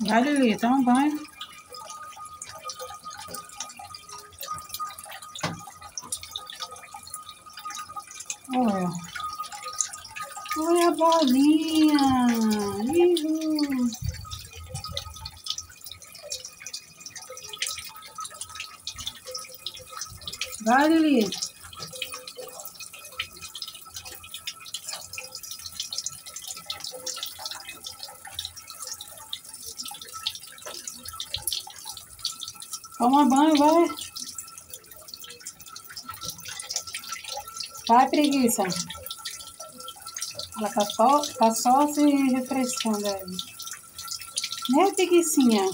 Vai, Lili, toma banho. Olha. Olha a bolinha. Uhul. Vai, Lili. Toma banho, vai. Vai, preguiça. Ela tá só, tá só se refrescando aí. Né, preguiçinha?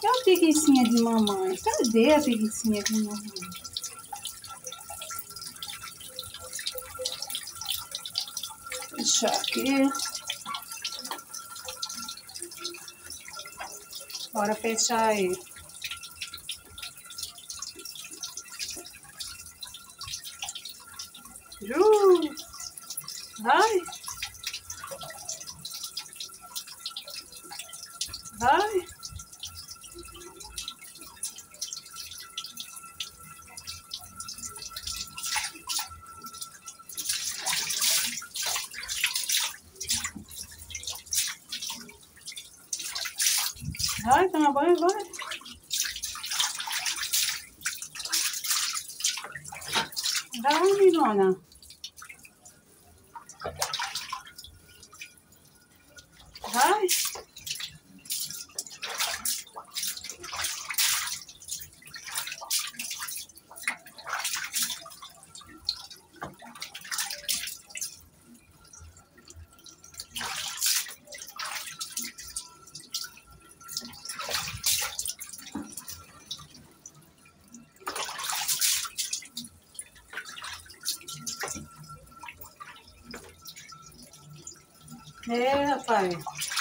Cadê a preguiçinha de mamãe? Cadê a preguiçinha de mamãe? Fechar aqui. Bora fechar aí. Ju! Vai! Vai! Vai, toma banho, vai. Vai, Milona. Vai. 哎，拜拜。